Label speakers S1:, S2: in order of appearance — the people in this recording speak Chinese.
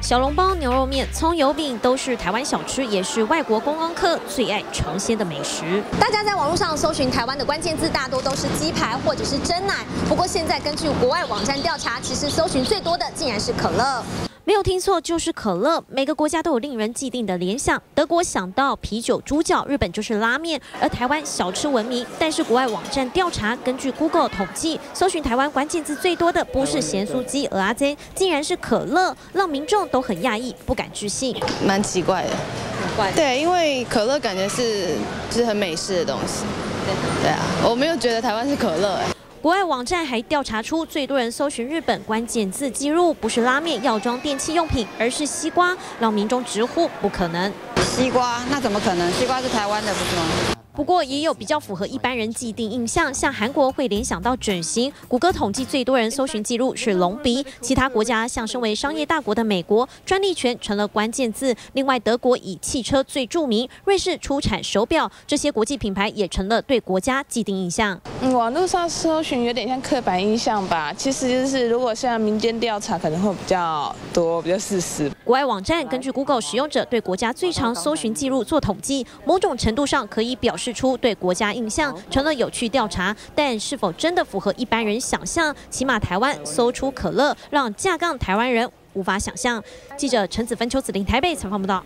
S1: 小笼包、牛肉面、葱油饼都是台湾小吃，也是外国观光客最爱尝鲜的美食。
S2: 大家在网络上搜寻台湾的关键字，大多都是鸡排或者是真奶。不过现在根据国外网站调查，其实搜寻最多的竟然是可乐。
S1: 没有听错，就是可乐。每个国家都有令人既定的联想，德国想到啤酒、猪脚，日本就是拉面，而台湾小吃闻名。但是国外网站调查，根据 Google 统计，搜寻台湾关键字最多的不是咸酥鸡、鹅阿珍，竟然是可乐，让民众都很讶异，不敢置信。
S3: 蛮奇怪的，
S1: 很怪。
S3: 对，因为可乐感觉是就是很美式的东西。对，对啊，我没有觉得台湾是可乐哎。
S1: 国外网站还调查出，最多人搜寻日本关键字记录不是拉面、药妆、电器用品，而是西瓜，让民众直呼不可能。
S4: 西瓜？那怎么可能？西瓜是台湾的，不是吗？
S1: 不过也有比较符合一般人既定印象，像韩国会联想到整形。谷歌统计最多人搜寻记录是隆鼻，其他国家像身为商业大国的美国，专利权成了关键字。另外，德国以汽车最著名，瑞士出产手表，这些国际品牌也成了对国家既定印象。
S5: 嗯，网络上搜寻有点像刻板印象吧，其实就是如果像民间调查，可能会比较多，比较事实。
S1: 国外网站根据 Google 使用者对国家最长搜寻记录做统计，某种程度上可以表示。出对国家印象成了有趣调查，但是否真的符合一般人想象？起码台湾搜出可乐，让架杠台湾人无法想象。记者陈子芬、邱子玲台北采访报道。